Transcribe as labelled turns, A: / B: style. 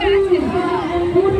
A: Francisco.